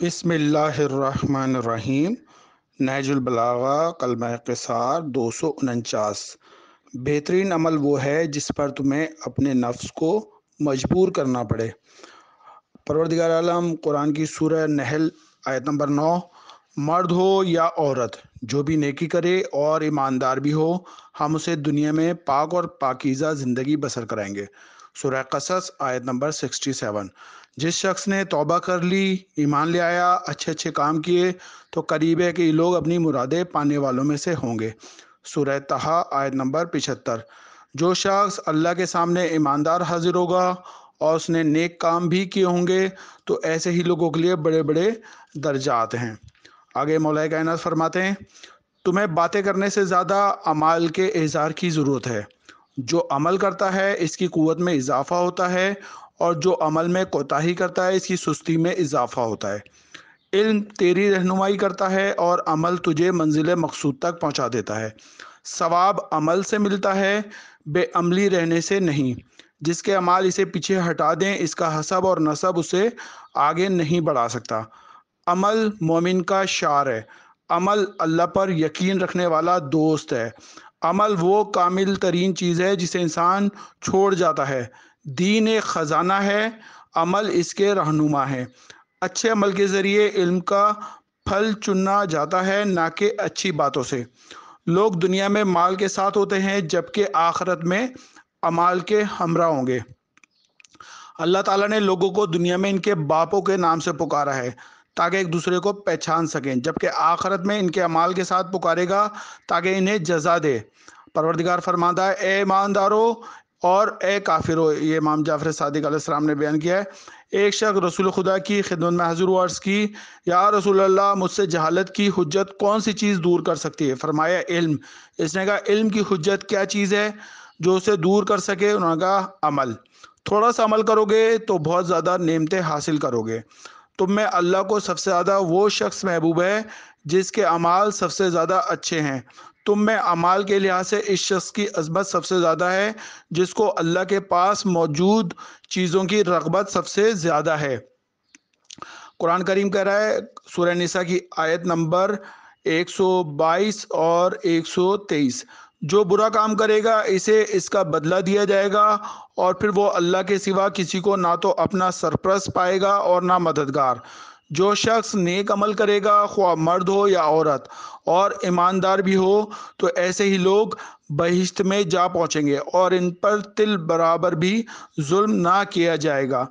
बिस्मिल्लाहिर्रहमानिर्रहीम। नहजुल बलागा कलमा क़सार दो सौ उनचास। बेहतरीन अमल वो है जिस पर तुम्हें अपने नफ्स को मजबूर करना पड़े। परवरदिगार आलम, कुरान की सूरह नहल, आयत नंबर नौ। मर्द हो या औरत, जो भी नेकी करे और ईमानदार भी हो, हम उसे दुनिया में पाक और पाकिज़ा ज़िंदगी बसर कराएँगे। सूरह कसस, आयत नंबर सिक्सटी सेवन जिस शख्स ने तौबा कर ली, ईमान ले आया, अच्छे अच्छे काम किए तो करीब है कि लोग अपनी मुरादें पाने वालों में से होंगे। सूरह तहा, आयत नंबर पिछहत्तर। जो शख्स अल्लाह के सामने ईमानदार हाजिर होगा और उसने नेक काम भी किए होंगे तो ऐसे ही लोगों के लिए बड़े बड़े दर्जात हैं। आगे मौलाए कायनात फरमाते हैं, तुम्हें बातें करने से ज़्यादा अमाल के इजहार की ज़रूरत है। जो अमल करता है, इसकी कुत में इजाफा होता है और जो अमल में कोताही करता है, इसकी सुस्ती में इजाफा होता है। इल्म तेरी रहनुमाई करता है और अमल तुझे मंजिल मकसूद तक पहुँचा देता है। सवाब अमल से मिलता है, बेअमली रहने से नहीं। जिसके अमाल इसे पीछे हटा दें, इसका हसब और नसब उसे आगे नहीं बढ़ा सकता। अमल मोमिन का शार है। अमल अल्लाह पर यकीन रखने वाला दोस्त है। अमल वो कामिल तरीन चीज़ है जिसे इंसान छोड़ जाता है। दीन एक ख़जाना है, अमल इसके रहनुमा है। अच्छे अमल के ज़रिए इल्म का फल चुनना जाता है, ना कि अच्छी बातों से। लोग दुनिया में माल के साथ होते हैं, जबकि आखरत में अमाल के हमरा होंगे। अल्लाह ताला ने लोगों को दुनिया में इनके बापों के नाम से पुकारा है। ताकि एक दूसरे को पहचान सकें, जबकि आखरत में इनके अमाल के साथ पुकारेगा, ताकि इन्हें जजा दे। परवरदिगार फरमाता है, ए ईमानदारो और ए काफिर, ये इमाम जाफ़र सदक ने बयान किया है। एक शख्स रसूल खुदा की खिदमत में हजूर वर्ष की या रसूल अल्लाह मुझसे जहालत की हजत कौन सी चीज़ दूर कर सकती है? फरमाया, इल्म। इसने कहा, इल्म की हजत क्या चीज़ है जो उसे दूर कर सके? उन्होंने कहा, अमल। थोड़ा सा अमल करोगे तो बहुत ज़्यादा नेमतें हासिल करोगे। तुम में अल्लाह को सबसे ज़्यादा वो शख्स महबूब है जिसके अमाल सबसे ज़्यादा अच्छे हैं। तुम में अमाल के लिहाज से इस शख्स की अजमत सबसे ज़्यादा है, जिसको अल्लाह के पास मौजूद चीज़ों की रगबत सबसे ज़्यादा है। कुरान करीम कह रहा है सूर्य निसा की आयत नंबर 122 और 123 जो बुरा काम करेगा, इसे इसका बदला दिया जाएगा और फिर वो अल्लाह के सिवा किसी को ना तो अपना सरप्रस पाएगा और ना मददगार। जो शख्स नेक अमल करेगा, ख्वा मर्द हो या औरत, और ईमानदार भी हो तो ऐसे ही लोग बहिश्त में जा पहुँचेंगे और इन पर तिल बराबर भी जुल्म ना किया जाएगा।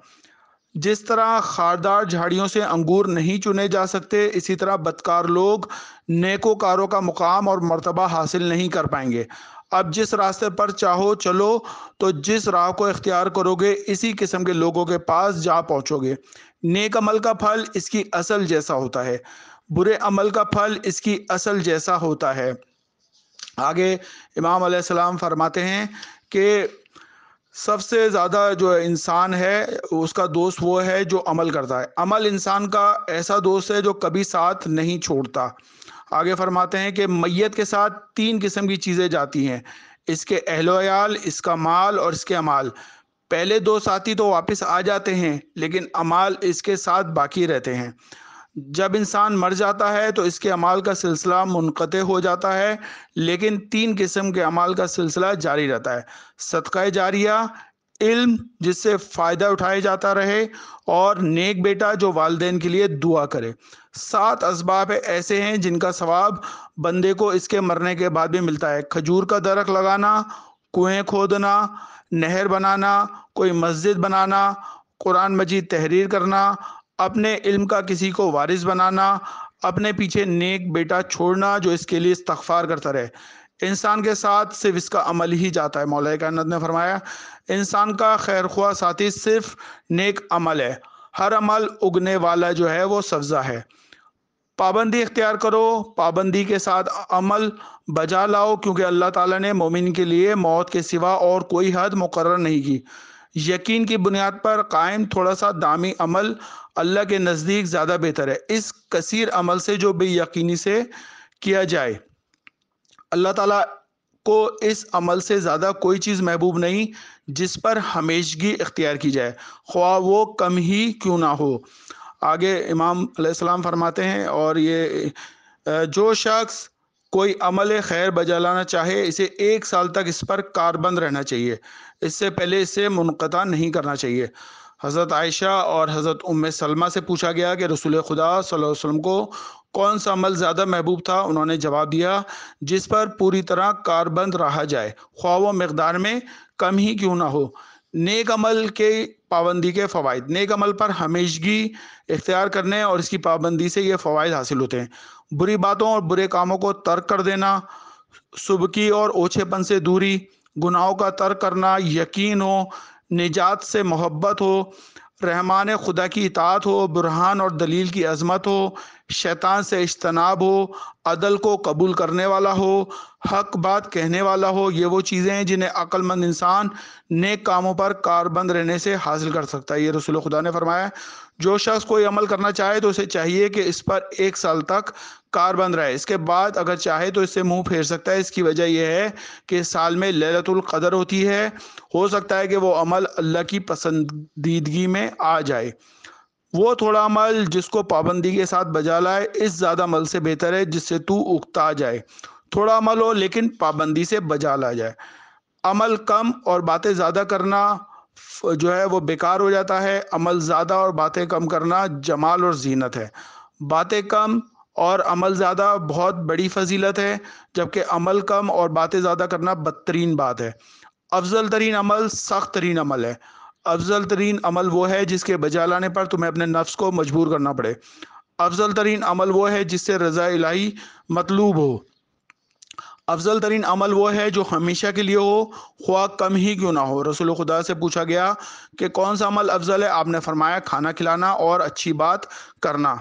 जिस तरह खारदार झाड़ियों से अंगूर नहीं चुने जा सकते, इसी तरह बदकार लोग नेकोकारों का मुकाम और मर्तबा हासिल नहीं कर पाएँगे। अब जिस रास्ते पर चाहो चलो तो जिस राह को इख्तियार करोगे, इसी किस्म के लोगों के पास जा पहुंचोगे। नेक अमल का फल इसकी असल जैसा होता है। बुरे अमल का फल इसकी असल जैसा होता है। आगे इमाम सलाम फरमाते हैं कि सबसे ज़्यादा जो इंसान है, उसका दोस्त वो है जो अमल करता है। अमल इंसान का ऐसा दोस्त है जो कभी साथ नहीं छोड़ता। आगे फरमाते हैं कि मैयत के साथ तीन किस्म की चीज़ें जाती हैं। इसके अहलोयाल, इसका माल और इसके अमाल। पहले दो साथी तो वापस आ जाते हैं, लेकिन अमाल इसके साथ बाकी रहते हैं। जब इंसान मर जाता है तो इसके अमाल का सिलसिला मुनक़ हो जाता है, लेकिन तीन किस्म के अमाल का सिलसिला जारी रहता है। सदक़ जारिया, इल्म, जिससे फ़ायदा उठाया जाता रहे, और नेक बेटा जो वालदेन के लिए दुआ करे। सात इसबाब ऐसे हैं जिनका सवाब बंदे को इसके मरने के बाद भी मिलता है। खजूर का दरख लगाना, कुएँ खोदना, नहर बनाना, कोई मस्जिद बनाना, कुरान मजीद तहरीर करना अपने इल्म का किसी को वारिस बनाना, अपने पीछे नेक बेटा छोड़ना जो इसके लिए इस्तफार करता रहे। इंसान के साथ सिर्फ़ इसका अमल ही जाता है, मौला कानत ने फरमाया। इंसान का खैर ख्वा साथी सिर्फ़ नेक अमल है। हर अमल उगने वाला जो है वो सब्जा है। पाबंदी इख्तियार करो, पाबंदी के साथ अमल बजा लाओ, क्योंकि अल्लाह ताला ने मोमिन के लिए मौत के सिवा और कोई हद मुकर नहीं की। यकीन की बुनियाद पर कायम थोड़ा सा दामी अमल अल्लाह के नज़दीक ज़्यादा बेहतर है। इस कसीर अमल से जो बेयकीनी से किया जाए, अल्लाह ताला को इस अमल से ज़्यादा कोई चीज़ महबूब नहीं जिस पर हमेशगी इख्तियार की जाए। ख्वा वो कम ही क्यों ना हो। आगे इमाम फरमाते हैं और ये जो शख्स कोई अमल खैर बजा लाना चाहे, इसे एक साल तक इस पर कारबंद रहना चाहिए। इससे पहले इसे मुनक़ता नहीं करना चाहिए। हज़रत आयशा और हज़रत उम्म सलमा से पूछा गया कि रसूल खुदा वसल्लम को कौन सा अमल ज़्यादा महबूब था? उन्होंने जवाब दिया, जिस पर पूरी तरह कारबंद रहा जाए ख्वा व मकदार में कम ही क्यों ना हो। नेक अमल के पाबंदी के फ़वाद नेक अमल पर हमेशगी इख्तियार करने और इसकी पाबंदी से ये फ़वाद हासिल होते हैं। बुरी बातों और बुरे कामों को तर्क कर देना, सुबकी और ओछेपन से दूरी, गुनाहों का तर्क करना यकीन हो, निजात से मोहब्बत हो, रहमान खुदा की इतात हो, बुरहान और दलील की अजमत हो, शैतान से इज्तनाब हो, अदल को कबूल करने वाला हो, हक बात कहने वाला हो, ये वो चीज़ें हैं जिन्हें अक्लमंद इंसान नेक कामों पर कारबंद रहने से हासिल कर सकता है। ये रसूल खुदा ने फरमाया जो शख्स कोई अमल करना चाहे तो उसे चाहिए कि इस पर एक साल तक कारबंद रहे। इसके बाद अगर चाहे तो इससे मुँह फेर सकता है। इसकी वजह यह है कि साल में ललतुल कदर होती है। हो सकता है कि वो अमल अल्लाह की पसंदीदगी में आ जाए। वो थोड़ा अमल जिसको पाबंदी के साथ बजा लाए, इस ज़्यादा अमल से बेहतर है जिससे तू उगता जाए। थोड़ा अमल हो लेकिन पाबंदी से बजा ला जाए। अमल कम और बातें ज़्यादा करना जो है वो बेकार हो जाता है, अमल ज़्यादा और बातें कम करना जमाल और जीनत है। बातें कम और अमल ज़्यादा बहुत बड़ी फजीलत है, जबकि अमल कम और बातें ज़्यादा करना बदतरीन बात है। अफजल तरीन अमल सख्त तरीन अमल है। अफजल तरीन अमल वो है जिसके बजा लाने पर तुम्हें अपने नफ्स को मजबूर करना पड़े। अफजल तरीन अमल वो है जिससे रज़ा इलाही मतलूब हो। अफजल तरीन अमल वो है जो हमेशा के लिए हो ख्वा कम ही क्यों ना हो? रसूल खुदा से पूछा गया कि कौन सा अमल अफजल है? आपने फरमाया, खाना खिलाना और अच्छी बात करना।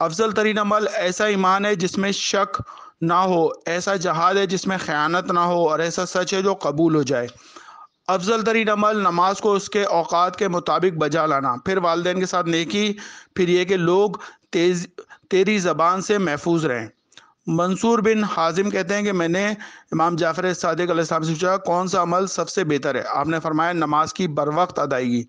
अफजल तरीन अमल ऐसा ईमान है जिसमें शक ना हो, ऐसा जहाद है जिसमें ख़यानत ना हो और ऐसा सच है जो कबूल हो जाए। अफजल तरीन अमल नमाज़ को उसके औकात के मुताबिक बजा लाना। फिर वालदेन के साथ नेकी, फिर ये कि लोग तेज, तेरी ज़बान से महफूज रहें। मंसूर बिन हाजिम कहते हैं कि मैंने इमाम जाफ़र सदक से पूछा, कौन सा अमल सबसे बेहतर है? आपने फरमाया, नमाज़ की बर वक्त अदायगी।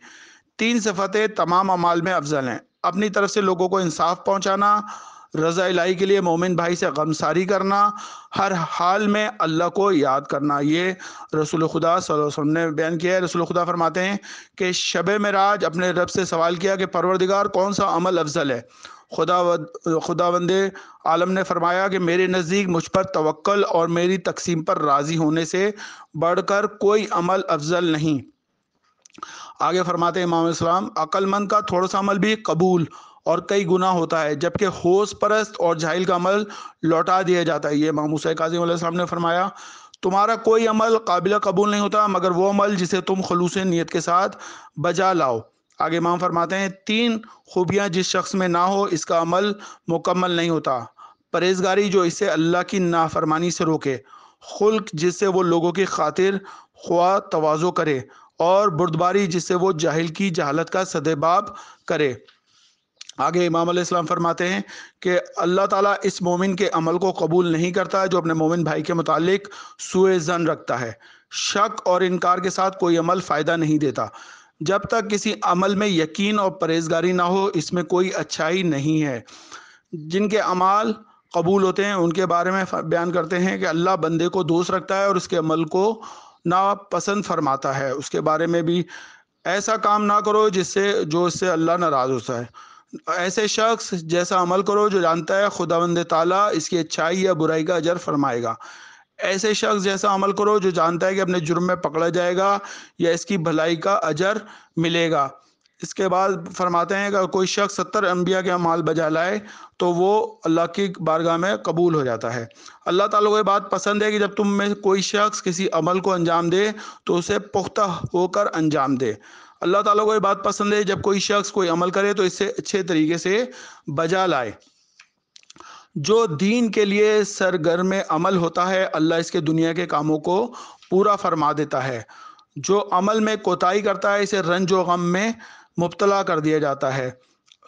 तीन सफ़तें तमाम अमाल में अफजल हैं। अपनी तरफ़ से लोगों को इंसाफ पहुंचाना, रज़ा इलाही के लिए मोमिन भाई से गमसारी करना, हर हाल में अल्लाह को याद करना। ये रसूल खुदा वसल्लम ने बयान किया है। रसूल खुदा फरमाते हैं कि शब मराज अपने रब से सवाल किया कि, परवरदिगार, कौन सा अमल अफजल है? खुदा खुदा आलम ने फरमाया कि मेरे नज़दीक मुझ पर तवक्ल और मेरी तकसीम पर राज़ी होने से बढ़कर कोई अमल अफजल नहीं। आगे फरमाते इमाम इस्लाम, अक्लमंद का थोड़ा सा अमल भी कबूल और कई गुना होता है, जबकि होश परस्त और जाहिल का अमल लौटा दिया जाता है। ये मामूस काजिम ने फरमाया, तुम्हारा कोई अमल काबिल कबूल नहीं होता, मगर वो अमल जिसे तुम खलूस नीयत के साथ बजा लाओ। आगे इमाम फरमाते हैं, तीन खूबियाँ जिस शख्स में ना हो, इसका अमल मुकम्मल नहीं होता। परहेजगारी जो इसे अल्लाह की नाफरमानी से रोके, खुल्क जिससे वो लोगों की खातिर ख्वा तवाज़ो करे और बुर्दबारी जिससे वो जाहिल की जहालत का सदेबाब करे। आगे इमाम फरमाते हैं कि अल्लाह ताला इस मोमिन के अमल को कबूल नहीं करता जो अपने मोमिन भाई के मुतालिक सुए जन रखता है। शक और इनकार के साथ कोई अमल फ़ायदा नहीं देता। जब तक किसी अमल में यकीन और परहेजगारी ना हो, इसमें कोई अच्छाई नहीं है। जिनके अमाल कबूल होते हैं, उनके बारे में बयान करते हैं कि अल्लाह बंदे को दोस्त रखता है और उसके अमल को नापसंद फरमाता है। उसके बारे में भी ऐसा काम ना करो जिससे, जो इससे अल्लाह नाराज़ होता है। ऐसे शख्स जैसा अमल करो जो जानता है खुदा बंद ताला इसकी अच्छाई या बुराई का अजर फरमाएगा। ऐसे शख्स जैसा अमल करो जो जानता है कि अपने जुर्म में पकड़ा जाएगा या इसकी भलाई का अजर मिलेगा। इसके बाद फरमाते हैं कि कोई शख्स सत्तर अम्बिया के अमाल बजा लाए तो वो अल्लाह की बारगाह में कबूल हो जाता है। अल्लाह ताला को ये बात पसंद है कि जब तुम में कोई शख्स किसी अमल को अंजाम दे तो उसे पुख्ता होकर अंजाम दे। अल्लाह ताला को ये बात पसंद है जब कोई शख्स कोई अमल करे तो इससे अच्छे तरीके से बजा लाए। जो दीन के लिए सरगर में अमल होता है अल्लाह इसके दुनिया के कामों को पूरा फरमा देता है। जो अमल में कोताही करता है इसे रंज गम में मुबतला कर दिया जाता है।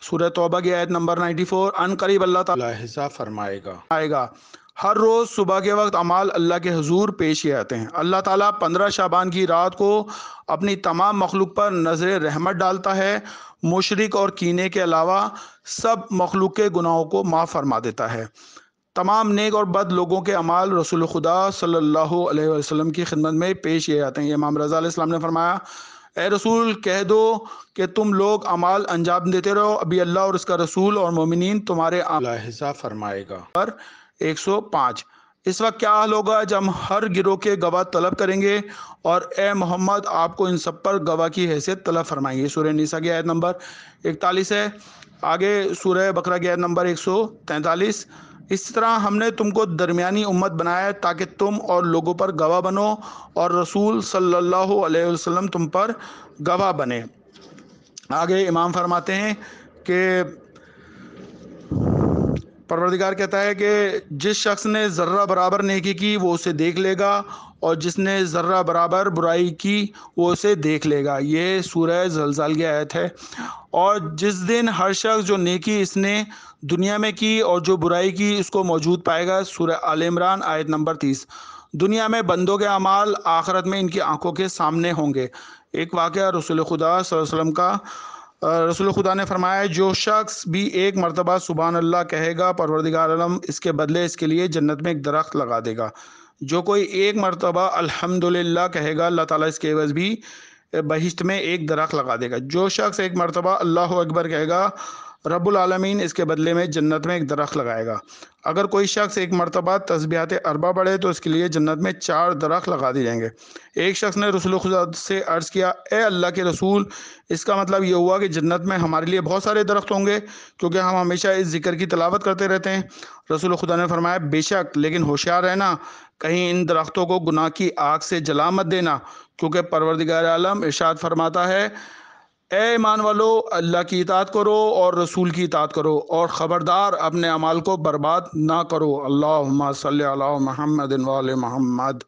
सूर्य तौबा की आयत नंबर 94 अन करीब अल्लाह ताला हिसाब फरमाएगा। आएगा। हर रोज़ सुबह के वक्त अमाल अल्लाह के हजूर पेश किए जाते हैं। अल्लाह ताला पंद्रह शाबान की रात को अपनी तमाम मखलूक पर नज़र रहमत डालता है। मुशरक और कीने के अलावा सब मखलूक के गुनाहों को माफ़ फरमा देता है। तमाम नेक और बद लोगों के अमाल रसूल खुदा सल्लल्लाहु अलैहि वसल्लम की खिदमत में पेश किए जाते हैं। इमाम रज़ा ने फरमाया ए रसूल कह दो कि तुम लोग अमाल अंजाम देते रहो। अभी अल्लाह और उसका रसूल और मोमिन तुम्हारे हिस्सा फरमाएगा। पर 105 इस वक्त क्या हाल होगा जब हम हर गिरोह के गवाह तलब करेंगे? और ए मोहम्मद, आपको इन सब पर गवाह की हैसियत तलब फरमाएँगे। सूर्य निसा की आयत नंबर इकतालीस है। आगे सूर्य बकरा की आयत नंबर एक सौ तैंतालीस। इस तरह हमने तुमको दरमियानी उम्मत बनाया ताकि तुम और लोगों पर गवाह बनो और रसूल सल्लल्लाहु अलैहि वसल्लम तुम पर गवाह बने। आगे इमाम फरमाते हैं कि परवरदिगार कहता है कि जिस शख्स ने ज़र्रा बराबर नेकी की, वो उसे देख लेगा, और जिसने ज़र्रा बराबर बुराई की, वो उसे देख लेगा। ये सूरह जलजाल की आयत है। और जिस दिन हर शख्स जो नेकी इसने दुनिया में की और जो बुराई की, उसको मौजूद पाएगा, सूरह आल इमरान, आयत नंबर तीस। दुनिया में बंदों के अमाल आखरत में इनकी आँखों के सामने होंगे। एक वाक़ रसुल खुदा वसल्लम का रसूल खुदा ने फरमाया, जो शख्स भी एक मरतबा सुबहान अल्लाह कहेगा, परवरदिगार आलम इसके बदले इसके लिए जन्नत में एक दरख्त लगा देगा। जो कोई एक मरतबा अल्हम्दुलिल्लाह कहेगा, अल्लाह ताला इसके एवज़ भी बहिश्त में एक दरख्त लगा देगा। जो शख्स एक मरतबा अल्लाह अकबर कहेगा रब्बुल आलमीन, इसके बदले में जन्नत में एक दरख्त लगाएगा। अगर कोई शख्स एक मरतबा तस्बियात अरबा बढ़े तो इसके लिए जन्नत में चार दरख्त लगा दिए जाएँगे। एक शख्स ने रसूल खुदा से अर्ज़ किया, ए अल्लाह के रसूल, इसका मतलब ये हुआ कि जन्नत में हमारे लिए बहुत सारे दरख्त होंगे, क्योंकि हम हमेशा इस ज़िक्र की तलावत करते रहते हैं। रसूल खुदा ने फरमाया, बेशक, लेकिन होशियार रहना, कहीं इन दरख्तों को गुनाह की आग से जला मत देना, क्योंकि परवरदिगार आलम इरशाद फरमाता है ए ईमान वालो, अल्लाह की इतात करो और रसूल की इतात करो और ख़बरदार अपने अमाल को बर्बाद ना करो। अल्लाह सल महमद वाल महमद